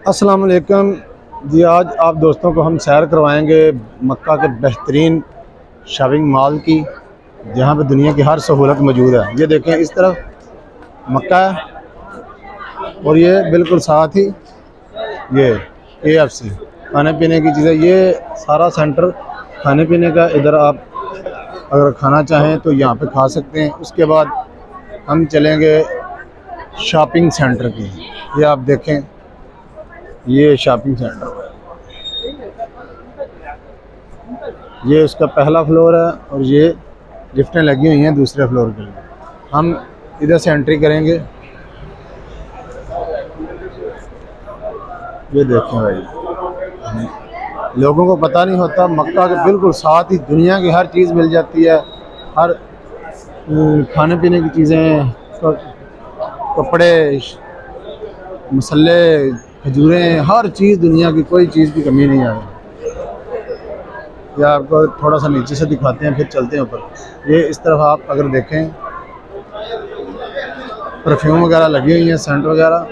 अस्सलाम वालेकुम जी, आज आप दोस्तों को हम सैर करवाएँगे मक्का के बेहतरीन शॉपिंग मॉल की, जहाँ पे दुनिया की हर सहूलत मौजूद है। ये देखें, इस तरफ़ मक्का है और ये बिल्कुल साथ ही ये ए एफ़ सी खाने पीने की चीज़ें, ये सारा सेंटर खाने पीने का इधर आप अगर खाना चाहें तो यहाँ पे खा सकते हैं। उसके बाद हम चलेंगे शॉपिंग सेंटर की। ये आप देखें ये शॉपिंग सेंटर है। ये उसका पहला फ्लोर है और ये लिफ्टें लगी हुई हैं दूसरे फ्लोर के लिए। हम इधर से एंट्री करेंगे। ये देखें भाई। लोगों को पता नहीं होता, मक्का के बिल्कुल साथ ही दुनिया की हर चीज़ मिल जाती है। हर खाने पीने की चीज़ें कपड़े मसले खजूरें हर चीज़ दुनिया की, कोई चीज़ की कमी नहीं आई ये आपको थोड़ा सा नीचे से दिखाते हैं, फिर चलते हैं ऊपर। ये इस तरफ़ आप अगर देखें, परफ्यूम वगैरह लगी हुई हैं सेंट वगैरह।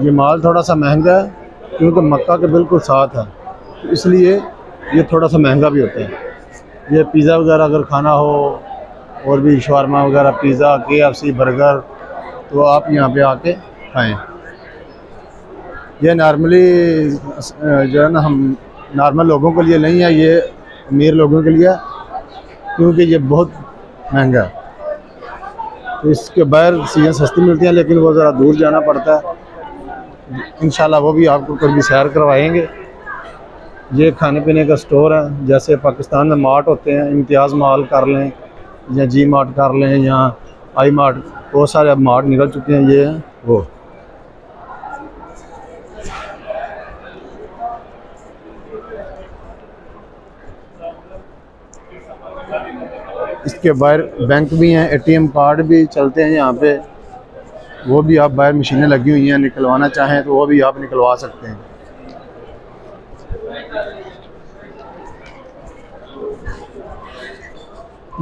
ये माल थोड़ा सा महँगा है, क्योंकि मक्का के बिल्कुल साथ है। तो इसलिए ये थोड़ा सा महँगा भी होता है। ये पिज़्ज़ा वगैरह अगर खाना हो, और भी शवारमा वगैरह, पिज़्ज़ा, के बर्गर तो आप यहाँ पे आके खाएँ। ये नॉर्मली जो है ना, हम नॉर्मल लोगों के लिए नहीं है, ये अमीर लोगों के लिए, क्योंकि ये बहुत महँगा है। तो इसके बाहर चीज़ें सस्ती मिलती हैं, लेकिन वो ज़रा दूर जाना पड़ता है। इन वो भी आपको कभी सैर करवाएँगे। ये खाने पीने का स्टोर है, जैसे पाकिस्तान में मार्ट होते हैं, इम्तियाज़ माल कर लें, या जी मार्ट कर लें, या आई मार्ट बहुत सारे अब मार्ट निकल चुके हैं ये। हैं वो। इसके बाहर बैंक भी हैं एटीएम कार्ड भी चलते हैं यहाँ पे। वो भी आप बाहर मशीनें लगी हुई हैं निकलवाना चाहें तो वो भी आप निकलवा सकते हैं।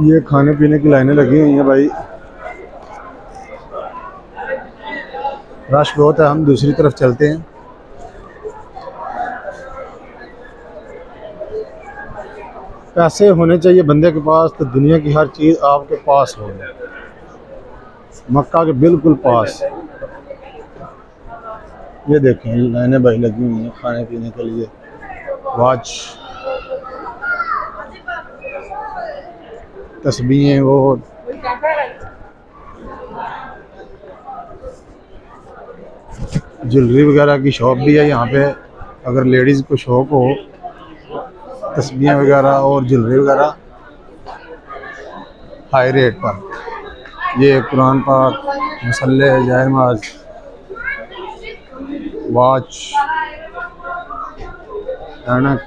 ये खाने पीने की लाइनें लगी हुई हैं भाई। रश बहुत है, हम दूसरी तरफ़ चलते हैं। पैसे होने चाहिए बंदे के पास तो दुनिया की हर चीज़ आपके पास हो। मक्का के बिल्कुल पास। ये देखें लाइनें भाई लगी हुई हैं खाने पीने के लिए। वाच। तस्वीरें, वो ज्वेलरी वगैरह की शॉप भी है यहाँ पे अगर लेडीज़ को शौक हो तस्वीरें वगैरह और ज्वेलरी वगैरह हाई रेट पर। ये कुरान पाक मसल्ले जहमाज वाच ऐनक।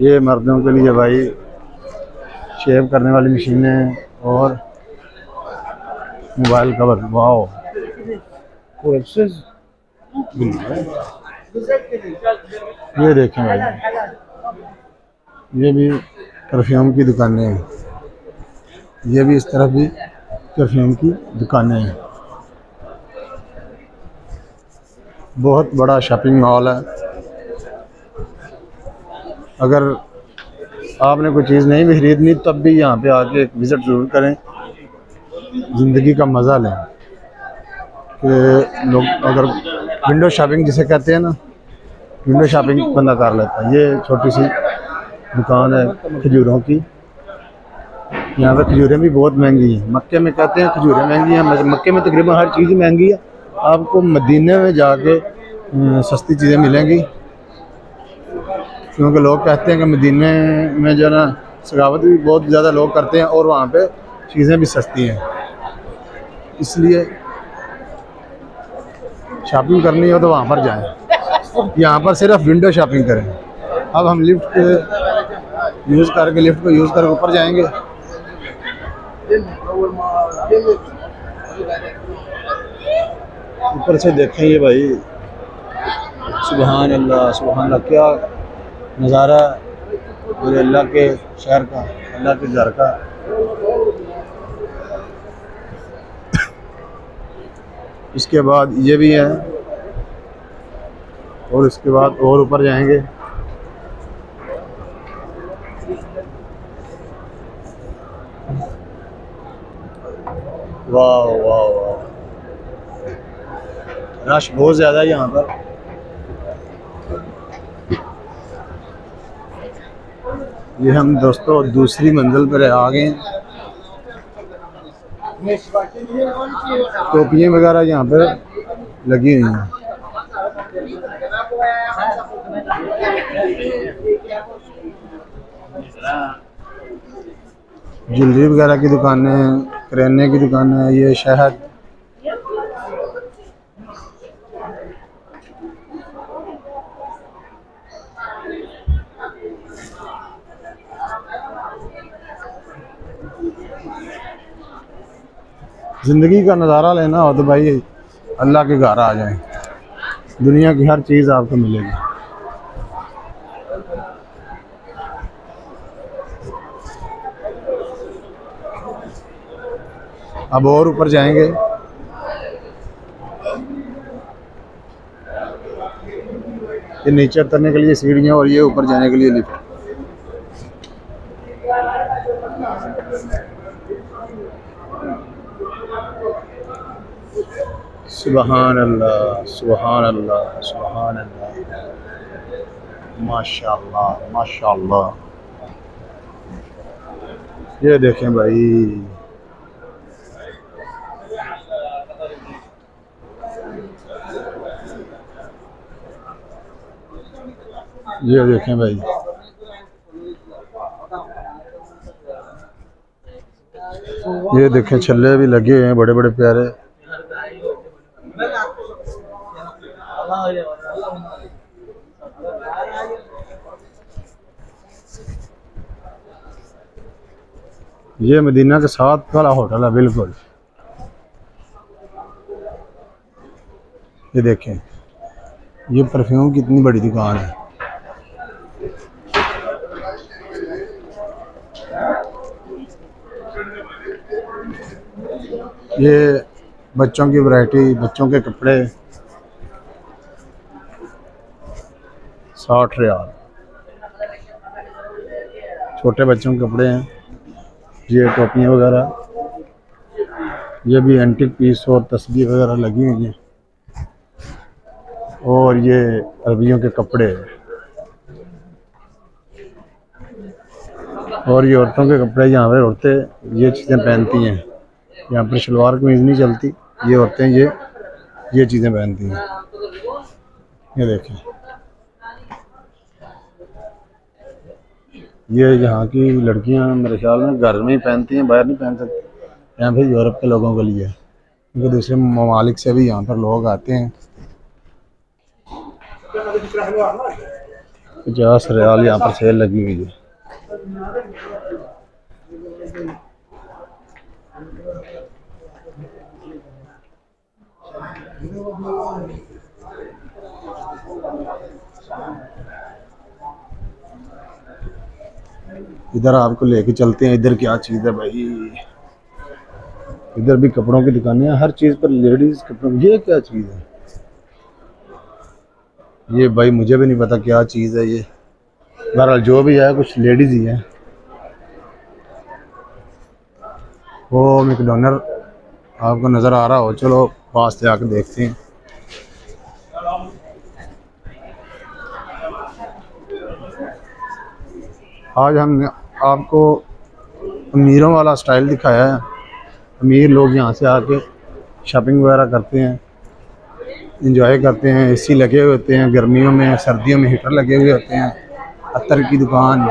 ये मर्दों के लिए भाई शेव करने वाली मशीनें और मोबाइल कवर। वाओ। ये देखें भाई। ये भी परफ्यूम की दुकानें हैं। ये भी इस तरफ़ भी परफ्यूम की दुकानें हैं। बहुत बड़ा शॉपिंग मॉल है। अगर आपने कोई चीज़ नहीं भी खरीदनी, तब भी यहाँ पे आके एक विज़िट ज़रूर करें। ज़िंदगी का मज़ा लें। कि लोग अगर विंडो शॉपिंग जिसे कहते हैं ना विंडो शॉपिंग बंदा कर लेता है। ये छोटी सी दुकान है खजूरों की। यहाँ पर खजूरें भी बहुत महँगी हैं। मक्के में कहते हैं खजूरें महँगी हैं। मक्के में तकरीबन हर चीज़ महँगी है। आपको मदीने में जाके सस्ती चीज़ें मिलेंगी। क्योंकि लोग कहते हैं कि मदीने में जो है ना, सगावत भी बहुत ज़्यादा लोग करते हैं और वहाँ पे चीज़ें भी सस्ती हैं। इसलिए शॉपिंग करनी हो तो वहाँ पर जाएँ। यहाँ पर सिर्फ़ विंडो शॉपिंग करें। अब हम लिफ्ट यूज़ करके लिफ्ट को यूज़ करके ऊपर जाएँगे। ऊपर से देखें ये भाई। सुबहान अल्लाह सुबहान अल्लाह, क्या नज़ारा पूरे अल्लाह के शहर का, अल्लाह के घर का। इसके बाद ये भी है, और इसके बाद और ऊपर जाएँगे। वाह वाह वाह। रश बहुत ज़्यादा है यहाँ पर। ये हम दोस्तों दूसरी मंजिल पर आ गए हैं। टोपियाँ वगैरह यहाँ पर लगी हुई हैं। ज्वेलरी वगैरह की दुकानें हैं करियाने की दुकानें ये शहद ज़िंदगी का नज़ारा लेना हो तो भाई अल्लाह के घर आ जाए। दुनिया की हर चीज़ आपको मिलेगी। अब और ऊपर जाएँगे। ये नीचे उतरने के लिए सीढ़ियाँ और ये ऊपर जाने के लिए लिफ्ट सुबहान अल्लाह सुबहान अल्लाह सुबहान अल्लाह माशाल्लाह माशाल्लाह ये देखें भाई ये देखें भाई ये देखें छल्ले भी लगे हुए हैं बड़े बड़े प्यारे ये मदीना के साथ वाला होटल है, बिल्कुल। ये देखें, ये परफ्यूम की इतनी बड़ी दुकान है। ये बच्चों की वैरायटी, बच्चों के कपड़े साठ रियाल। छोटे बच्चों के कपड़े हैं, ये टोपियाँ वगैरह, ये भी एंटिक पीस और तस्वीर वगैरह लगी हुई हैं। और ये अरबियों के कपड़े और ये औरतों के कपड़े यहाँ पर औरतें, ये चीज़ें पहनती हैं। यहाँ पर शलवार कमीज़ नहीं चलती, ये औरतें, ये ये चीज़ें पहनती हैं। ये देखें। ये यहाँ की लड़कियाँ मेरे ख्याल में घर में ही पहनती हैं, बाहर नहीं पहन सकती। यहाँ फिर यूरोप के लोगों के लिए। क्योंकि दूसरे ममालिक से भी यहाँ पर लोग आते हैं। पचास रियाल यहाँ पर सेल लगी हुई है। इधर आपको लेके चलते हैं। इधर क्या चीज़ है भाई? इधर भी कपड़ों की दुकानें हैं। हर चीज़ पर लेडीज़ कपड़ों ये क्या चीज़ है? ये भाई मुझे भी नहीं पता क्या चीज़ है ये। बहरहाल, जो भी है, कुछ लेडीज़ ही है। वो मैकडोनर आपको नज़र आ रहा हो। चलो, पास से आकर देखते हैं। आज हमने आपको अमीरों वाला स्टाइल दिखाया है। अमीर लोग यहाँ से आके शॉपिंग वगैरह करते हैं इंजॉय करते हैं एसी लगे हुए होते हैं, गर्मियों में, सर्दियों में हीटर लगे हुए होते हैं अतर की दुकान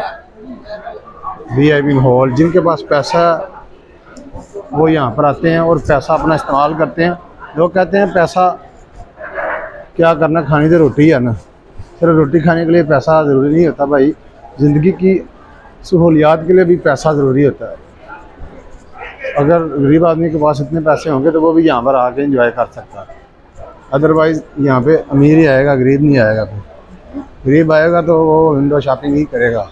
वीआईपी हॉल जिनके पास पैसा वो यहाँ पर आते हैं और पैसा अपना इस्तेमाल करते हैं। लोग कहते हैं पैसा क्या करना, खानी तो रोटी है ना। सिर्फ़ रोटी खाने के लिए पैसा ज़रूरी नहीं होता भाई। ज़िंदगी की सहूलियात के लिए भी पैसा ज़रूरी होता है। अगर गरीब आदमी के पास इतने पैसे होंगे तो वो भी यहाँ पर आके इंजॉय कर सकता है। अदरवाइज़ यहाँ पे अमीर ही आएगा, गरीब नहीं आएगा फिर गरीब आएगा तो वो विंडो शॉपिंग ही करेगा।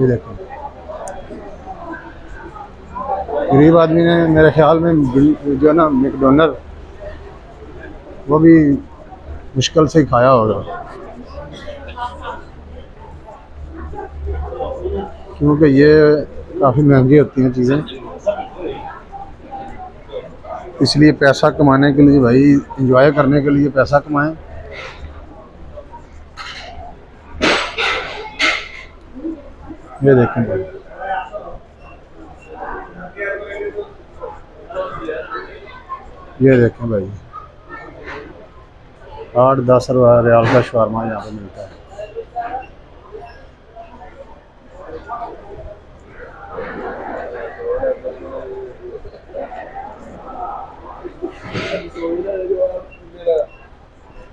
ये देखो। गरीब आदमी ने मेरे ख्याल में जो है ना मैकडोनर वो भी मुश्किल से खाया होगा। क्योंकि ये काफ़ी महँगी होती हैं चीज़ें। इसलिए पैसा कमाने के लिए भाई इंजॉय करने के लिए पैसा कमाएँ। ये देखें भाई। ये देखें भाई। आठ दस रुपये रियाल का शवारमा यहाँ पे मिलता है।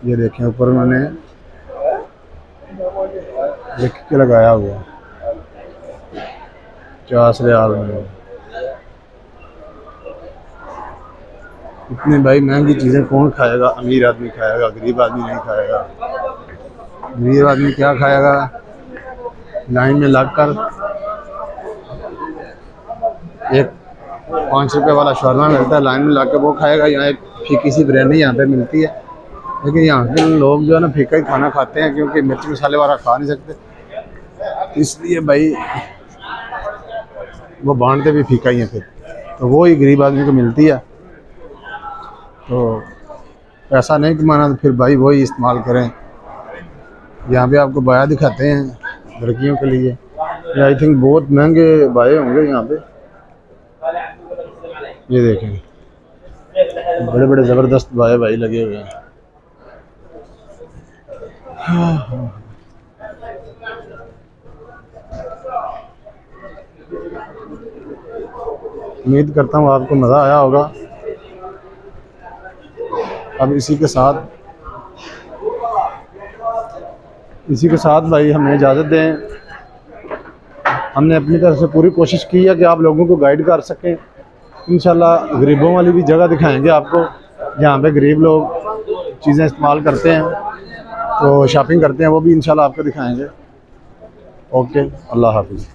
ये देखें, ऊपर मैंने लिख के लगाया हुआ। पचास रियाल में इतनी भाई महँगी चीज़ें कौन खाएगा? अमीर आदमी खाएगा, गरीब आदमी नहीं खाएगा। गरीब आदमी क्या खाएगा? लाइन में लग कर एक पाँच रुपए वाला शौरमा मिलता है, लाइन में लग कर वो खाएगा, यहाँ एक फीकी सी बिरयानी यहाँ पे मिलती है। लेकिन यहाँ के लोग जो है ना फीका ही खाना खाते हैं क्योंकि मिर्च मसाले वाला खा नहीं सकते। इसलिए भाई, वो बांटते भी फीका ही हैं फिर। तो वो ही गरीब आदमी को मिलती है। तो पैसा नहीं कमाना तो फिर भाई वही इस्तेमाल करें। यहाँ पे आपको बाया दिखाते हैं लड़कियों के लिए। आई थिंक बहुत महँगे बाए होंगे यहाँ पे। ये देखें। बड़े बड़े ज़बरदस्त बाए भाई लगे हुए हैं। उम्मीद करता हूँ आपको मज़ा आया होगा। अब इसी के साथ, इसी के साथ भाई हमें इजाज़त दें। हमने अपनी तरफ़ से पूरी कोशिश की है कि आप लोगों को गाइड कर सकें। इन गरीबों वाली भी जगह दिखाएँगे आपको, जहाँ पे गरीब लोग चीज़ें इस्तेमाल करते हैं। तो शॉपिंग करते हैं वो भी इंशाल्लाह आपको दिखाएँगे। ओके अल्लाह हाफिज़।